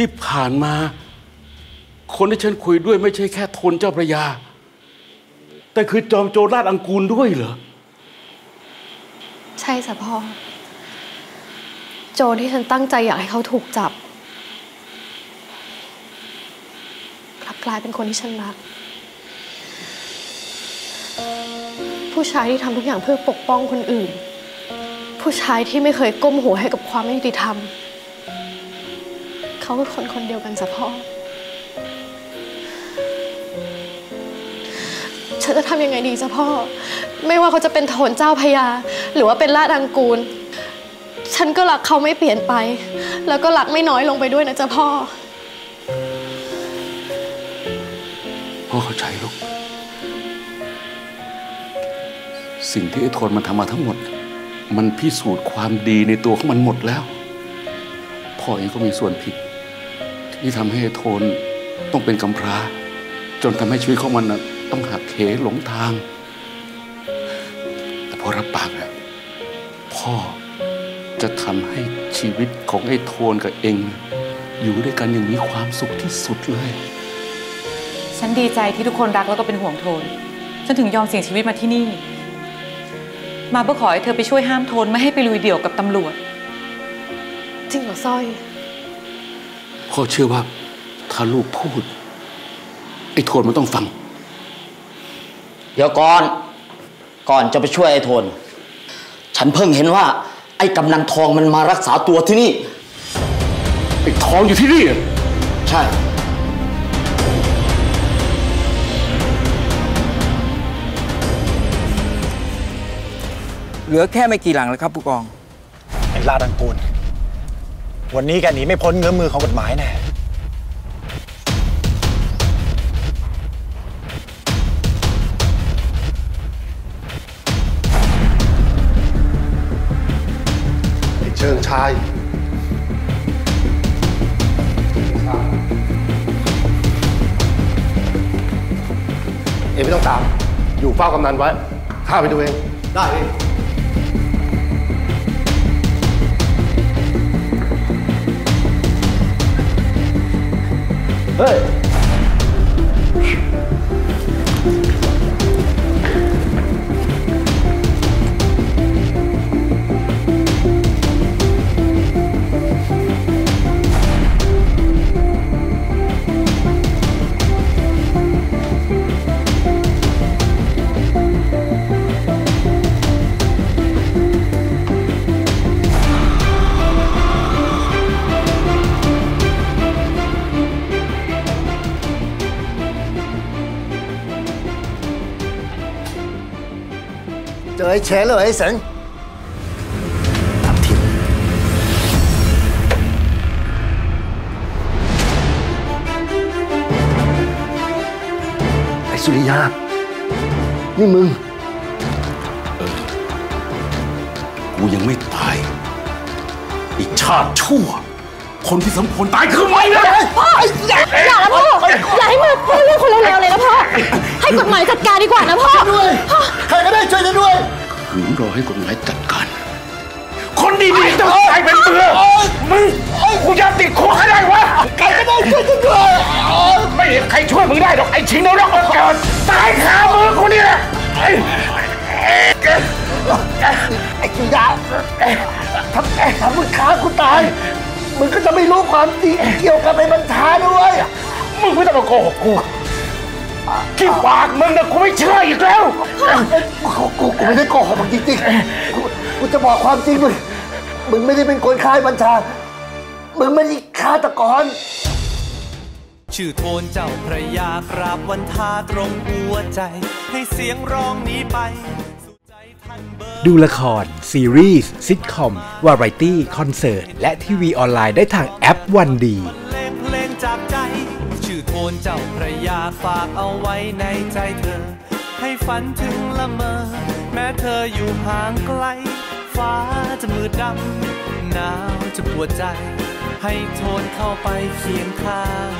ที่ผ่านมา คนที่ฉันคุยด้วยไม่ใช่แค่ทนเจ้าพระยา แต่คือจอมโจรราชอังกูลด้วยเหรอ ใช่จ้ะพ่อ โจรที่ฉันตั้งใจอยากให้เขาถูกจับกลับกลายเป็นคนที่ฉันรัก ผู้ชายที่ทำทุกอย่างเพื่อปกป้องคนอื่น ผู้ชายที่ไม่เคยก้มหัวให้กับความไม่ยุติธรรม เขาคือคนคนเดียวกันจ้ะพ่อ ฉันจะทำยังไงดีจ้ะพ่อ ไม่ว่าเขาจะเป็นโทนเจ้าพญาหรือว่าเป็นราชอังกูล ฉันก็รักเขาไม่เปลี่ยนไป แล้วก็รักไม่น้อยลงไปด้วยนะจ๊ะพ่อ พ่อเข้าใจลูก สิ่งที่ไอ้โทนมันทำมาทั้งหมด มันพิสูจน์ความดีในตัวของมันหมดแล้วพ่อเองก็มีส่วนผิด ที่ทำให้ไอ้โทนต้องเป็นกำพร้า จนทำให้ชีวิตของมันน่ะต้องหักเหหลงทาง แต่พอรับปากแล้วพ่อจะทำให้ชีวิตของไอ้โทนกับเอง อยู่ด้วยกันอย่างมีความสุขที่สุดเลย ฉันดีใจที่ทุกคนรักแล้วก็เป็นห่วงโทน ฉันถึงยอมเสี่ยงชีวิตมาที่นี่ มาเพื่อขอให้เธอไปช่วยห้ามโทนไม่ให้ไปลุยเดี่ยวกับตำรวจ จริงเหรอสร้อย พ่อเชื่อว่าถ้าลูกพูด ไอ้โทนมันต้องฟัง เดี๋ยวก่อน ก่อนจะไปช่วยไอ้โทน ฉันเพิ่งเห็นว่า ไอ้กำนันทองมันมารักษาตัวที่นี่ ไอ้ทองอยู่ที่นี่เหรอใช่ เหลือแค่ไม่กี่หลังแล้วครับผู้กอง ไอ้ลาดังกูล วันนี้แกหนีไม่พ้นเงื้อมือของกฎหมายแน่ไอเชิงชายเองไม่ต้องตาม อยู่เฝ้ากำนันไว้ ข้าไปดูเอง ได้ เเฮ้ยเจอไอ้เฉเลยไอ้เสงไอ้สุริยา นี่มึงกูยังไม่ตาย อีกชาติชั่ว คนที่สมควรตายคือไม่นะพ่ออย่าอย่านะพ่ออย่าให้มันพูดเรื่องคนเร็วๆเลยนะพ่อให้กฎหมายจัดการดีกว่านะพ่อใครก็ได้ช่วยฉันด้วย หืนรอให้กฎหมายจัดการ คนดีๆต้องตายเป็นเบื่อมึงกูจะติดคุกให้ได้วะใครก็ได้ช่วยฉันด้วยไม่เห็นใครช่วยมึงได้หรอกไอ้ชิงนรกมาก่อนตายคามือกูนี่แหละไอ้ไอ้สุริยาถ้าถ้ามึงฆ่ากูตาย มึงก็จะไม่รู้ความจริงเกี่ยวกับไอ้บัญชาด้วย มึงไม่ต้องมาโกหกกู ที่ปากมึงนะกูไม่เชื่ออีกแล้วกูกูกูไม่ได้โกหกมึงจริงๆกูกูจะบอกความจริงมึงมึงไม่ได้เป็นคนฆ่าไอ้บัญชา มึงไม่ได้ฆาตกรชื่อโทนเจ้าพระยากราบวันทาตรงหัวใจ ให้เสียงร้องนี้ไป ดูละคร ซีรีส์ซิทคอม วาไรตี้ คอนเสิร์ต และทีวีออนไลน์ได้ทางแอปวันดี โทนเจ้าพระยาฝากเอาไว้ในใจเธอ ให้ฝันถึงละเมอ แม้เธออยู่ห่างไกล ฟ้าจะมืดดำหนาวจะปวดใจ ให้โทนเข้าไปเคียงข้าง